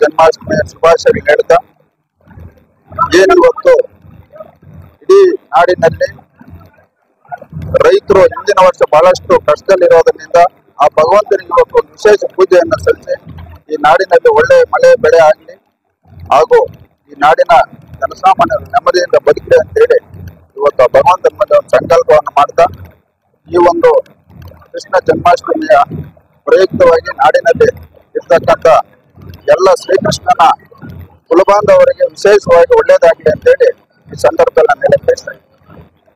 ಜನ್ಮಾಷ್ಟಮಿಯ ಶುಭಾಶಯ ಹೇಳ್ತಾ. ಏನು ಇವತ್ತು ಇಡೀ ನಾಡಿನಲ್ಲಿ ರೈತರು ಹಿಂದಿನ ವರ್ಷ ಬಹಳಷ್ಟು ಕಷ್ಟದಲ್ಲಿರೋದ್ರಿಂದ ಆ ಭಗವಂತನಿಗೆ ಇವತ್ತು ವಿಶೇಷ ಪೂಜೆಯನ್ನು ಸಲ್ಲಿಸಿ ಈ ನಾಡಿನಲ್ಲಿ ಒಳ್ಳೆ ಮಳೆ, ಬೆಳೆ ಆಗಲಿ ಹಾಗೂ ಈ ನಾಡಿನ ಜನಸಾಮಾನ್ಯರು ನೆಮ್ಮದಿಯಿಂದ ಬದುಕಲಿ ಅಂತೇಳಿ ಇವತ್ತು ಆ ಭಗವಂತನ ಮೇಲೆ ಒಂದು ಸಂಕಲ್ಪವನ್ನು ಮಾಡ್ತಾ, ಈ ಒಂದು ಕೃಷ್ಣ ಜನ್ಮಾಷ್ಟಮಿಯ ಪ್ರಯುಕ್ತವಾಗಿ ನಾಡಿನಲ್ಲಿ ಇರ್ತಕ್ಕಂಥ ಎಲ್ಲ ಶ್ರೀಕೃಷ್ಣನ ಕುಲಬಾಂಧವರಿಗೆ ವಿಶೇಷವಾಗಿ ಒಳ್ಳೇದಾಗಲಿ ಅಂತೇಳಿ ಈ ಸಂದರ್ಭದಲ್ಲಿ ನಾನು ಹೇಳಕ್ ಬಯಸ್ತಾ ಇದ್ದೀನಿ.